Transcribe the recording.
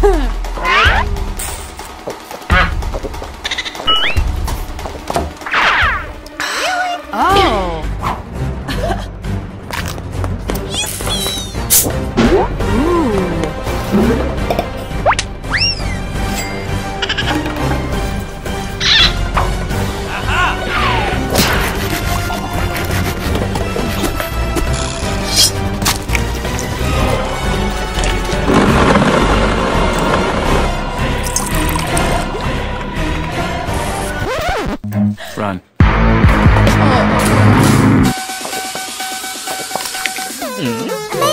oh. Ooh. Run. Oh. Hmm.